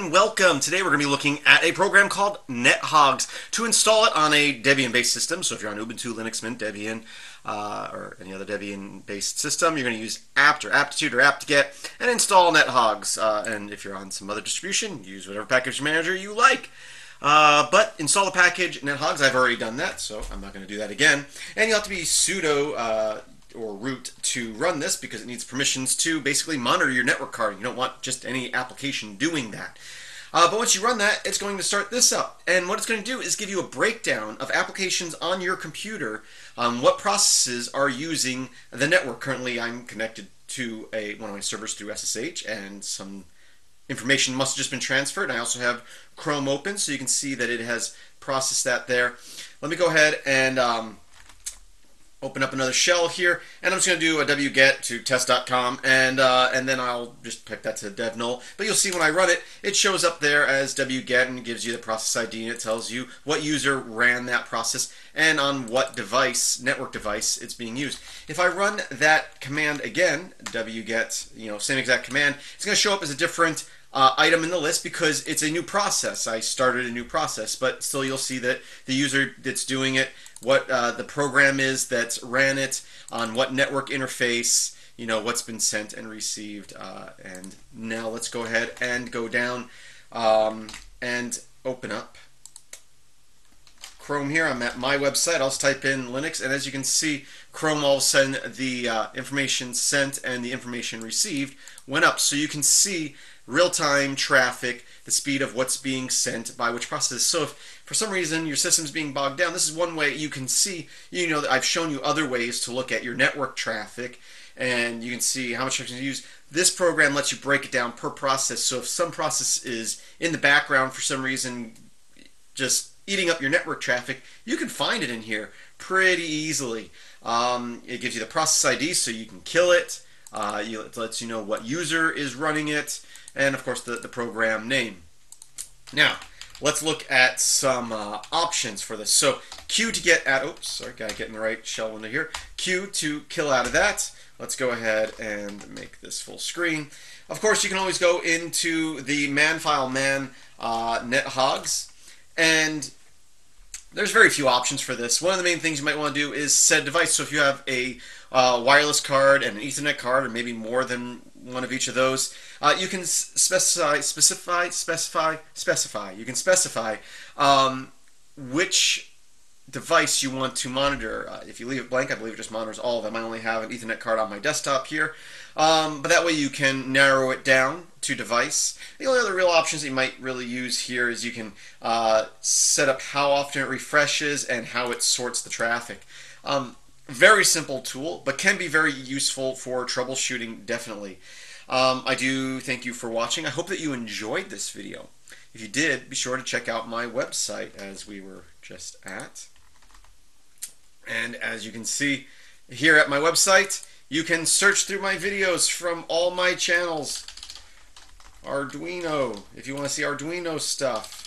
and welcome. Today we're going to be looking at a program called NetHogs to install it on a Debian-based system. So if you're on Ubuntu, Linux Mint, Debian, uh, or any other Debian-based system, you're going to use apt or aptitude or apt-get and install NetHogs. Uh, and if you're on some other distribution, use whatever package manager you like. Uh, but install the package NetHogs. I've already done that, so I'm not going to do that again. And you'll have to be sudo uh, or root to run this because it needs permissions to basically monitor your network card. You don't want just any application doing that. Uh, but once you run that, it's going to start this up. And what it's going to do is give you a breakdown of applications on your computer, um, what processes are using the network. Currently, I'm connected to a one of my servers through SSH, and some information must have just been transferred. I also have Chrome open, so you can see that it has processed that there. Let me go ahead and um, open up another shell here, and I'm just going to do a wget to test.com, and uh, and then I'll just pick that to dev null. But you'll see when I run it, it shows up there as wget and gives you the process ID, and it tells you what user ran that process and on what device, network device, it's being used. If I run that command again, wget, you know, same exact command, it's going to show up as a different uh, item in the list because it's a new process. I started a new process, but still you'll see that the user that's doing it, what uh, the program is that ran it, on what network interface, you know, what's been sent and received. Uh, and now let's go ahead and go down um, and open up Chrome here. I'm at my website. I'll just type in Linux, and as you can see, Chrome all of a sudden the uh, information sent and the information received went up. So you can see real-time traffic, the speed of what's being sent by which process. So if for some reason your system's being bogged down, this is one way you can see, you know, I've shown you other ways to look at your network traffic and you can see how much traffic you use. This program lets you break it down per process. So if some process is in the background for some reason, just eating up your network traffic, you can find it in here pretty easily. Um, it gives you the process ID so you can kill it. Uh, it lets you know what user is running it and of course the, the program name. Now, let's look at some uh, options for this. So Q to get out, oops, sorry, gotta get in the right shell window here. Q to kill out of that. Let's go ahead and make this full screen. Of course, you can always go into the man file man uh, nethogs, and there's very few options for this. One of the main things you might want to do is set device. So if you have a uh, wireless card and an Ethernet card, or maybe more than one of each of those. Uh, you can specify, specify, specify, specify. You can specify um, which device you want to monitor. Uh, if you leave it blank, I believe it just monitors all of them. I only have an Ethernet card on my desktop here. Um, but that way you can narrow it down to device. The only other real options you might really use here is you can uh, set up how often it refreshes and how it sorts the traffic. Um, very simple tool, but can be very useful for troubleshooting, definitely. Um, I do thank you for watching. I hope that you enjoyed this video. If you did, be sure to check out my website as we were just at. And as you can see here at my website, you can search through my videos from all my channels. Arduino, if you want to see Arduino stuff.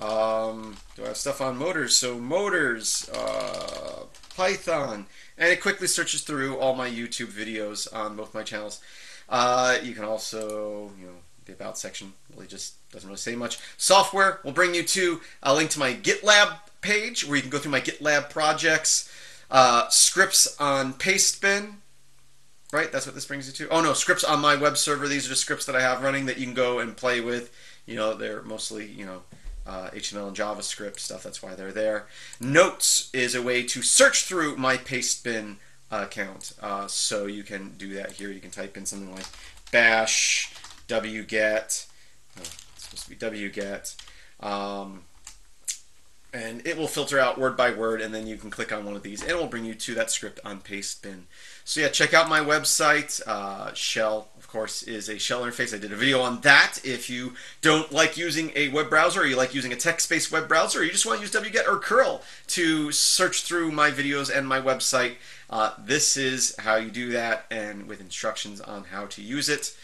Um, do I have stuff on motors? So motors, uh, Python, and it quickly searches through all my YouTube videos on both my channels. Uh, you can also, you know, the about section really just doesn't really say much. Software will bring you to a link to my GitLab page where you can go through my GitLab projects. Uh, scripts on Pastebin, right? That's what this brings you to. Oh no, scripts on my web server. These are just scripts that I have running that you can go and play with. You know, they're mostly, you know, uh, HTML and JavaScript stuff. That's why they're there. Notes is a way to search through my Pastebin account. Uh, so you can do that here. You can type in something like bash wget. Oh, it's supposed to be wget. Um, and it will filter out word by word, and then you can click on one of these, and it will bring you to that script on Pastebin. So yeah, check out my website, uh, Shell of course, is a shell interface. I did a video on that. If you don't like using a web browser, or you like using a text-based web browser, or you just want to use wget or curl to search through my videos and my website, uh, this is how you do that, and with instructions on how to use it.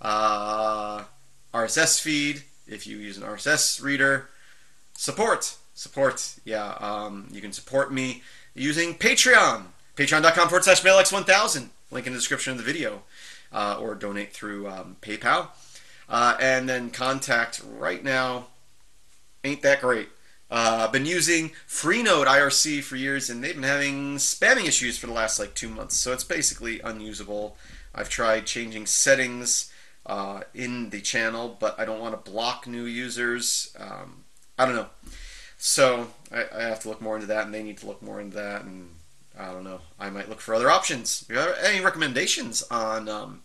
Uh, RSS feed, if you use an RSS reader. Support, support, yeah, um, you can support me using Patreon. Patreon.com forward slash MetalX1000. Link in the description of the video uh, or donate through um, PayPal. Uh, and then contact right now ain't that great. Uh, I've been using Freenode IRC for years, and they've been having spamming issues for the last like two months. So it's basically unusable. I've tried changing settings uh, in the channel, but I don't want to block new users. Um, I don't know. So I, I, have to look more into that, and they need to look more into that, and I don't know. I might look for other options. You have any recommendations on um,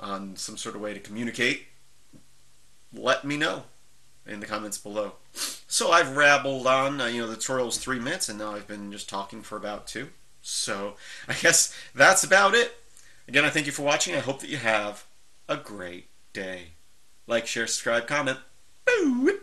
on some sort of way to communicate, let me know in the comments below. So I've rabbled on. Uh, you know, the tutorial is three minutes, and now I've been just talking for about two. So I guess that's about it. Again, I thank you for watching. I hope that you have a great day. Like, share, subscribe, comment. Boo!